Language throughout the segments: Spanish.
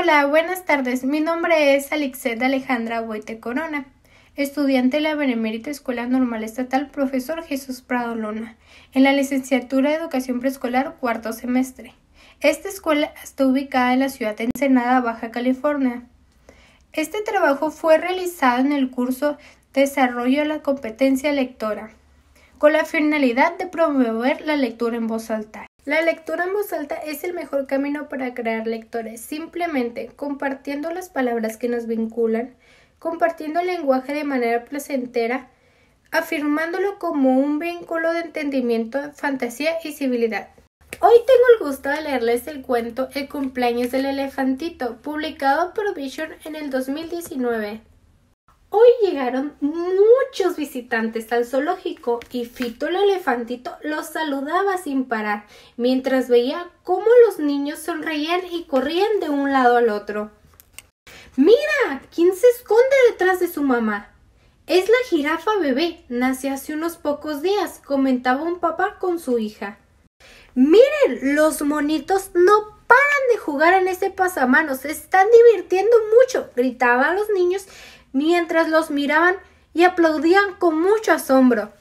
Hola, buenas tardes. Mi nombre es Alixet Alejandra Boite Corona, estudiante de la Benemérita Escuela Normal Estatal Profesor Jesús Prado Lona, en la licenciatura de Educación Preescolar cuarto semestre. Esta escuela está ubicada en la ciudad de Ensenada, Baja California. Este trabajo fue realizado en el curso Desarrollo de la competencia lectora, con la finalidad de promover la lectura en voz alta. La lectura en voz alta es el mejor camino para crear lectores, simplemente compartiendo las palabras que nos vinculan, compartiendo el lenguaje de manera placentera, afirmándolo como un vínculo de entendimiento, fantasía y civilidad. Hoy tengo el gusto de leerles el cuento El cumpleaños del elefantito, publicado por Vision en el 2019. Hoy llegaron muchos visitantes al zoológico y Fito el elefantito los saludaba sin parar, mientras veía cómo los niños sonreían y corrían de un lado al otro. Mira, ¿quién se esconde detrás de su mamá? Es la jirafa bebé, nació hace unos pocos días, comentaba un papá con su hija. Miren, los monitos no paran de jugar en ese pasamanos, se están divirtiendo mucho, gritaban los niños mientras los miraban y aplaudían con mucho asombro.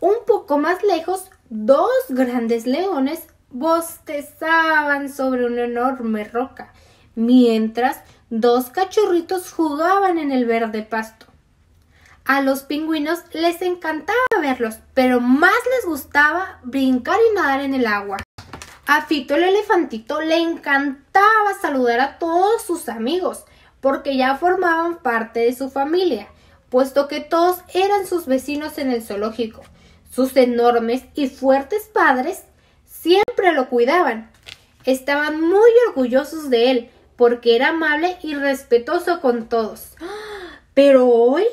Un poco más lejos, dos grandes leones bostezaban sobre una enorme roca, mientras dos cachorritos jugaban en el verde pasto. A los pingüinos les encantaba verlos, pero más les gustaba brincar y nadar en el agua. A Fito el elefantito le encantaba saludar a todos sus amigos, porque ya formaban parte de su familia, puesto que todos eran sus vecinos en el zoológico. Sus enormes y fuertes padres siempre lo cuidaban. Estaban muy orgullosos de él, porque era amable y respetuoso con todos. Pero hoy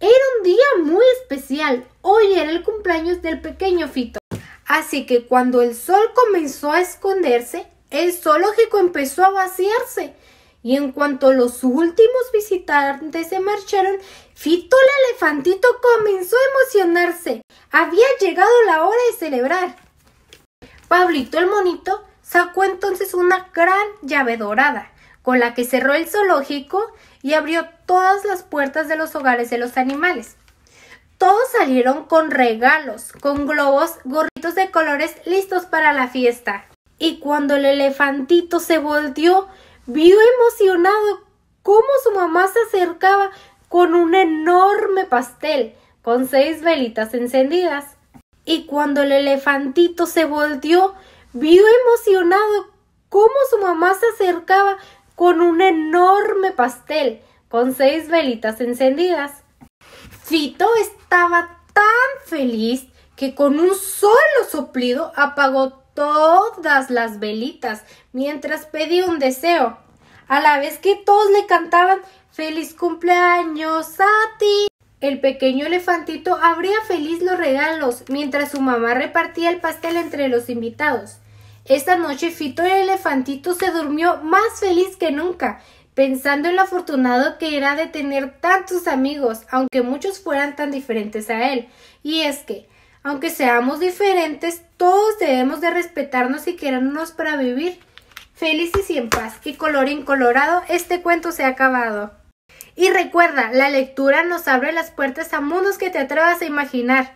era un día muy especial. Hoy era el cumpleaños del pequeño Fito. Así que cuando el sol comenzó a esconderse, el zoológico empezó a vaciarse y en cuanto los últimos visitantes se marcharon, Fito el elefantito comenzó a emocionarse. Había llegado la hora de celebrar. Pablito el monito sacó entonces una gran llave dorada, con la que cerró el zoológico y abrió todas las puertas de los hogares de los animales. Todos salieron con regalos, con globos, gorritos de colores listos para la fiesta. Y cuando el elefantito se volteó, Vio emocionado cómo su mamá se acercaba con un enorme pastel con seis velitas encendidas. Y cuando el elefantito se volteó, vio emocionado cómo su mamá se acercaba con un enorme pastel con seis velitas encendidas. Fito estaba tan feliz que con un solo soplido apagó todas las velitas mientras pedía un deseo, a la vez que todos le cantaban Feliz cumpleaños a ti. El pequeño elefantito abría feliz los regalos mientras su mamá repartía el pastel entre los invitados. Esta noche Fito el elefantito se durmió más feliz que nunca, pensando en lo afortunado que era de tener tantos amigos, aunque muchos fueran tan diferentes a él. Y es que, aunque seamos diferentes, todos debemos de respetarnos y querernos para vivir felices y en paz. Y color incolorado, este cuento se ha acabado. Y recuerda, la lectura nos abre las puertas a mundos que te atrevas a imaginar.